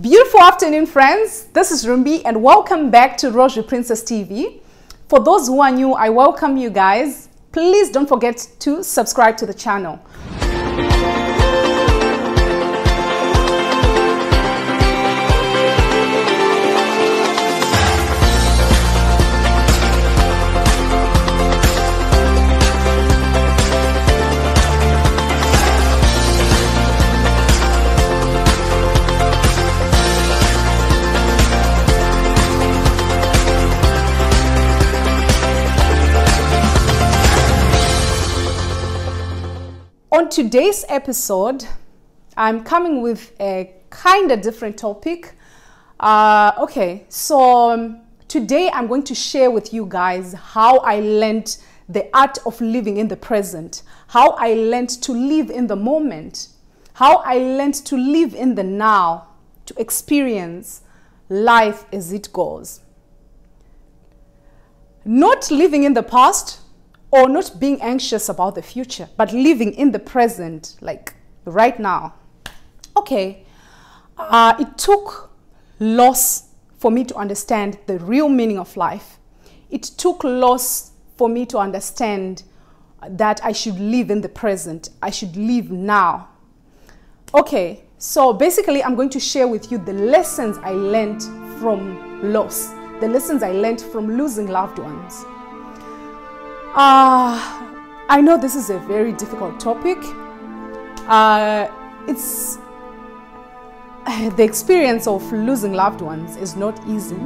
Beautiful afternoon, friends. This is Rumbi, and welcome back to Rozvi Princess TV. For those who are new, I welcome you guys. Please don't forget to subscribe to the channel. Today's episode, I'm coming with a kind of different topic. Uh, okay, so um, today I'm going to share with you guys how I learned the art of living in the present, how I learned to live in the moment, how I learned to live in the now, to experience life as it goes. Not living in the past, or not being anxious about the future, but living in the present, like right now. Okay, uh, it took loss for me to understand the real meaning of life. It took loss for me to understand that I should live in the present, I should live now. Okay, so basically, I'm going to share with you the lessons I learned from loss, the lessons I learned from losing loved ones. Uh, I know this is a very difficult topic. Uh, it's the experience of losing loved ones is not easy.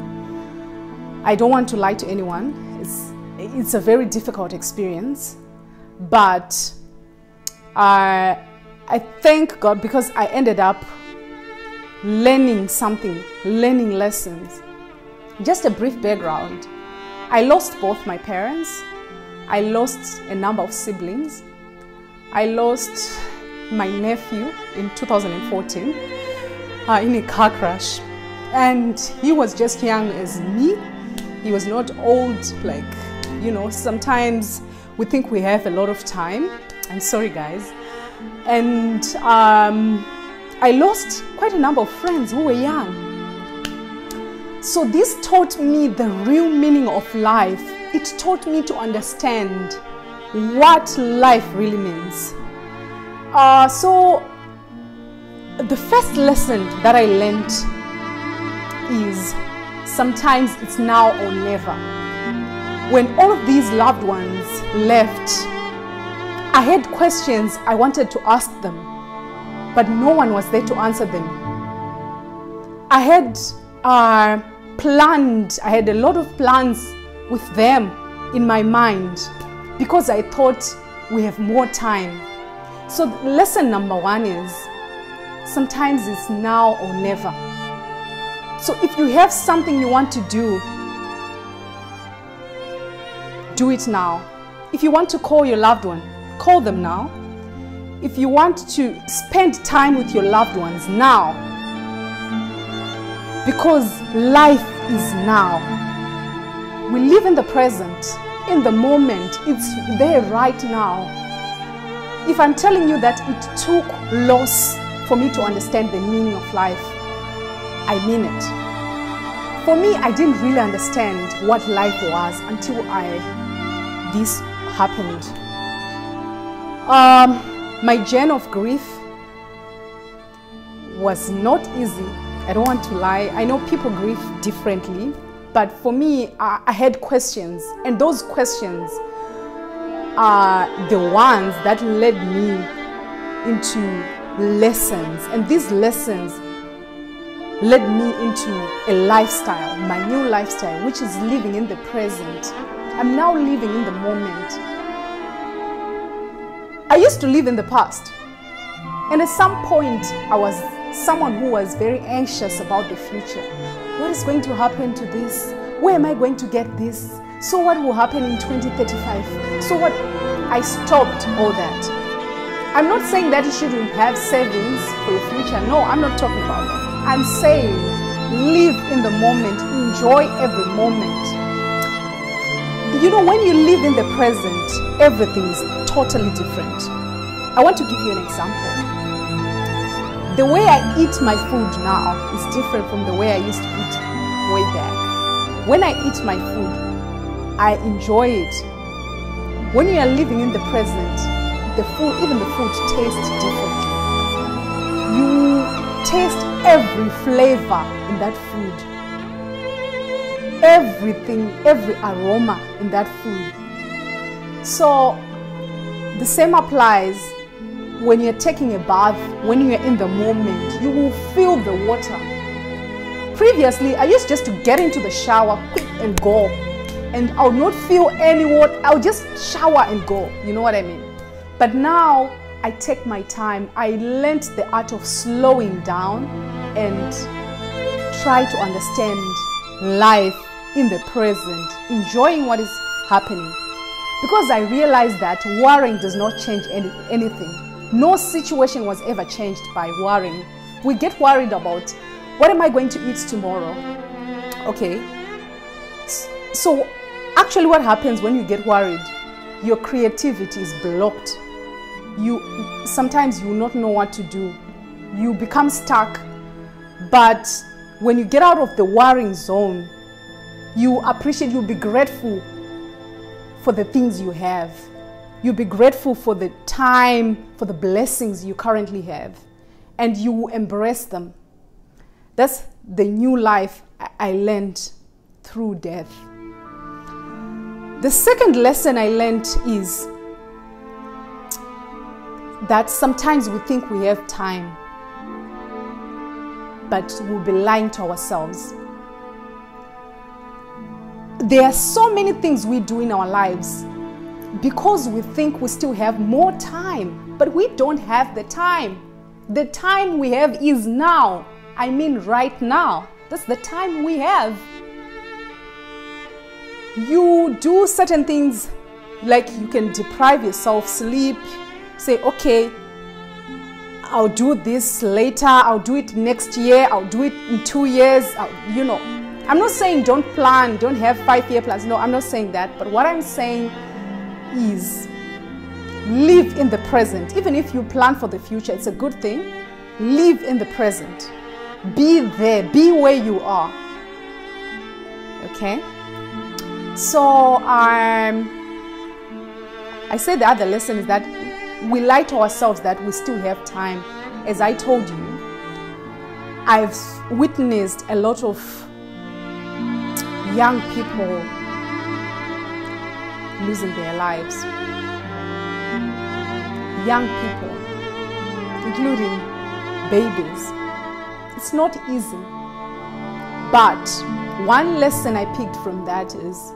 I don't want to lie to anyone. It's it's a very difficult experience, but I I thank God because I ended up learning something, learning lessons. Just a brief background. I lost both my parents I lost a number of siblings. I lost my nephew in 2014 uh, in a car crash. And he was just young as me. He was not old, like, you know, sometimes we think we have a lot of time. I'm sorry, guys. And um, I lost quite a number of friends who were young. So this taught me the real meaning of life it taught me to understand what life really means. Uh, so, the first lesson that I learned is sometimes it's now or never. When all of these loved ones left, I had questions I wanted to ask them, but no one was there to answer them. I had uh, planned, I had a lot of plans with them in my mind because I thought we have more time. So, lesson number one is sometimes it's now or never. So, if you have something you want to do, do it now. If you want to call your loved one, call them now. If you want to spend time with your loved ones now, because life is now. We live in the present, in the moment. It's there right now. If I'm telling you that it took loss for me to understand the meaning of life, I mean it. For me, I didn't really understand what life was until I this happened. Um, my journey of grief was not easy. I don't want to lie. I know people grieve differently. But for me, I, I had questions, and those questions are the ones that led me into lessons. And these lessons led me into a lifestyle, my new lifestyle, which is living in the present. I'm now living in the moment. I used to live in the past. And at some point, I was someone who was very anxious about the future. What is going to happen to this? Where am I going to get this? So what will happen in 2035? So what? I stopped all that. I'm not saying that you shouldn't have savings for your future. No, I'm not talking about that. I'm saying live in the moment, enjoy every moment. You know, when you live in the present, everything is totally different. I want to give you an example the way I eat my food now is different from the way I used to eat way back. When I eat my food, I enjoy it. When you are living in the present, the food, even the food tastes differently. You taste every flavor in that food. Everything, every aroma in that food. So the same applies when you're taking a bath, when you're in the moment, you will feel the water. Previously, I used just to get into the shower quick and go, and I would not feel any water. I would just shower and go. You know what I mean? But now I take my time. I learned the art of slowing down and try to understand life in the present, enjoying what is happening. Because I realized that worrying does not change any, anything no situation was ever changed by worrying. We get worried about what am I going to eat tomorrow? Okay. So, actually, what happens when you get worried? Your creativity is blocked. You sometimes you not know what to do. You become stuck. But when you get out of the worrying zone, you appreciate, you'll be grateful for the things you have. You'll be grateful for the time, for the blessings you currently have, and you embrace them. That's the new life I learned through death. The second lesson I learned is that sometimes we think we have time, but we'll be lying to ourselves. There are so many things we do in our lives because we think we still have more time, but we don't have the time. The time we have is now. I mean, right now. That's the time we have. You do certain things like you can deprive yourself sleep, say, okay, I'll do this later, I'll do it next year, I'll do it in two years, I'll, you know. I'm not saying don't plan, don't have five year plans. No, I'm not saying that. But what I'm saying is live in the present. Even if you plan for the future, it's a good thing. Live in the present. Be there, be where you are. Okay? So, um, I said the other lesson is that we lie to ourselves that we still have time. As I told you, I've witnessed a lot of young people losing their lives. Young people, including babies. It's not easy. But one lesson I picked from that is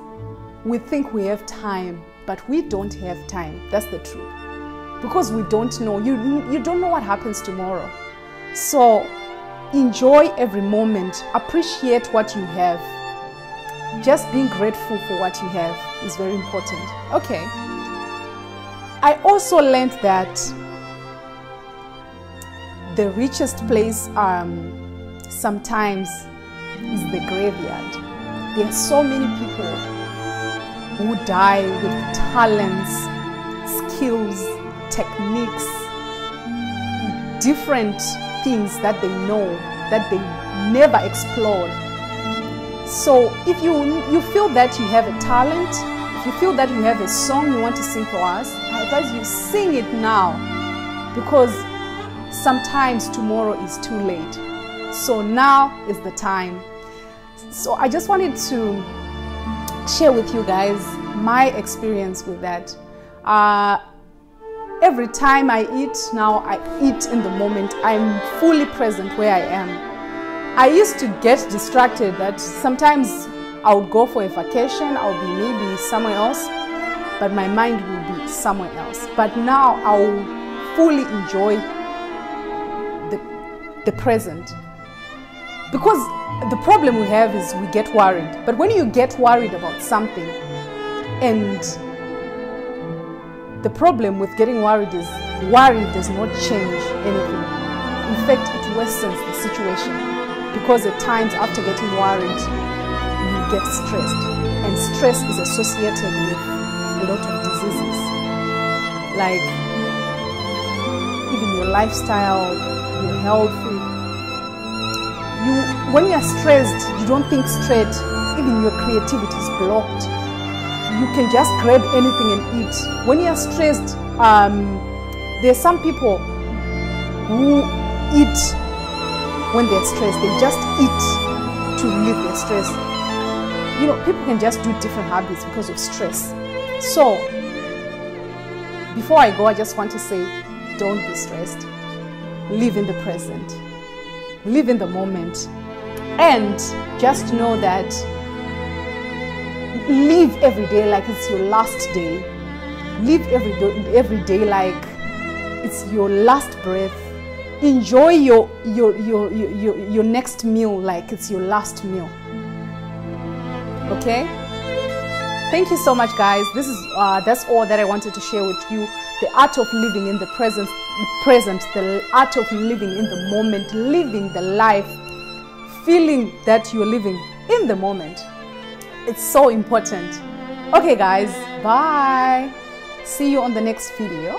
we think we have time, but we don't have time. That's the truth. Because we don't know. You, you don't know what happens tomorrow. So enjoy every moment, appreciate what you have just being grateful for what you have is very important. Okay. I also learned that the richest place um, sometimes is the graveyard. There are so many people who die with talents, skills, techniques, different things that they know that they never explored so if you you feel that you have a talent, if you feel that you have a song you want to sing for us, I advise you sing it now because sometimes tomorrow is too late. So now is the time. So I just wanted to share with you guys my experience with that. Uh, every time I eat now, I eat in the moment. I'm fully present where I am. I used to get distracted that sometimes I would go for a vacation, I'll be maybe somewhere else, but my mind will be somewhere else. But now I'll fully enjoy the, the present. Because the problem we have is we get worried. But when you get worried about something, and the problem with getting worried is worry does not change anything. In fact, it worsens the situation because at times after getting worried, you get stressed. And stress is associated with a lot of diseases. Like even your lifestyle, your health. You, when you're stressed, you don't think straight. Even your creativity is blocked. You can just grab anything and eat. When you're stressed, um, there's some people who eat when they're stressed. They just eat to relieve their stress. You know, people can just do different habits because of stress. So, before I go, I just want to say don't be stressed. Live in the present, live in the moment, and just know that live every day like it's your last day. Live every every day like it's your last breath. Enjoy your, your, your, your, your next meal like it's your last meal. Okay? Thank you so much, guys. This is uh, that's all that I wanted to share with you. The art of living in the present, present, the art of living in the moment, living the life, feeling that you're living in the moment. It's so important. Okay, guys. Bye. See you on the next video.